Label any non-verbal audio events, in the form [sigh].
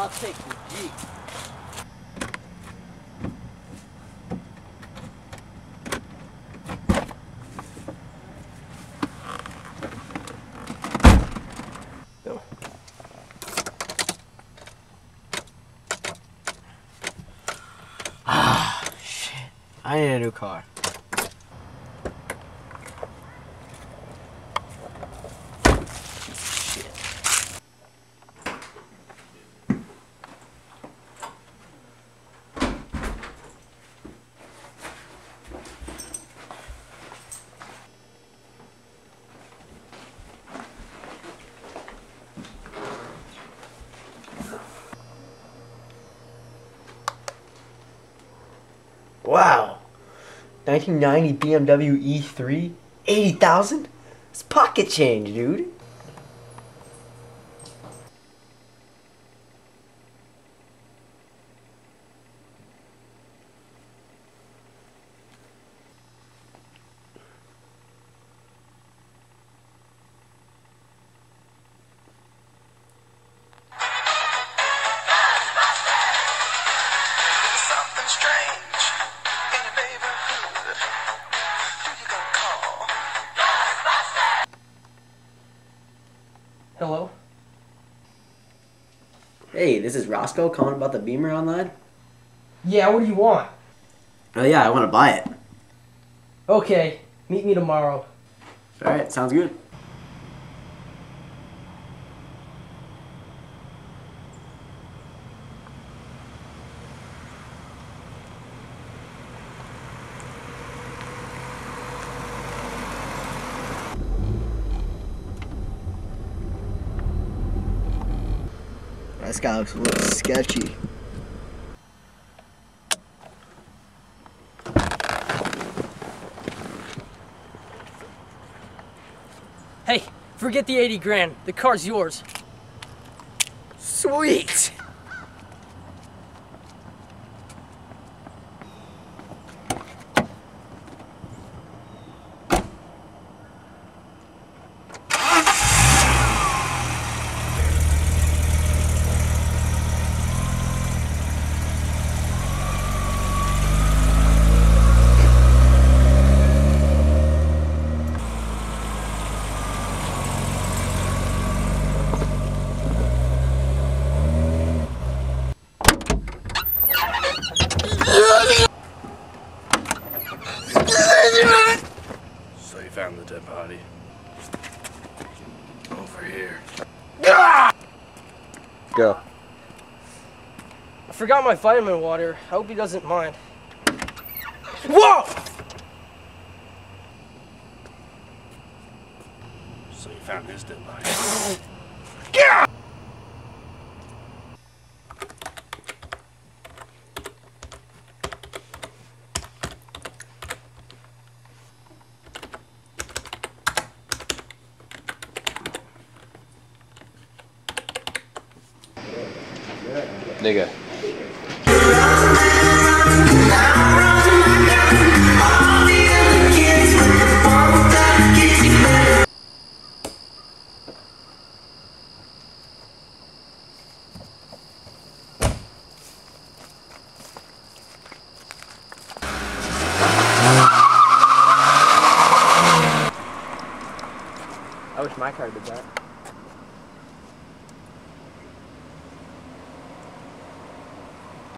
I'll take the Jeep. Ah, shit. I need a new car. Wow. 1990 BMW E3? 80,000? It's pocket change, dude. Hello? Hey, this is Roscoe calling about the Beamer online. Yeah, what do you want? Oh yeah, I want to buy it. Okay, meet me tomorrow. All right, sounds good. This guy looks a little sketchy. Hey, forget the 80 grand. The car's yours. Sweet. Found the dead body. Over here. Go. I forgot my vitamin water. I hope he doesn't mind. Whoa! So you found his dead body. [laughs] Nigga. I wish my car did that.